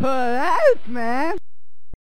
Pull out, man.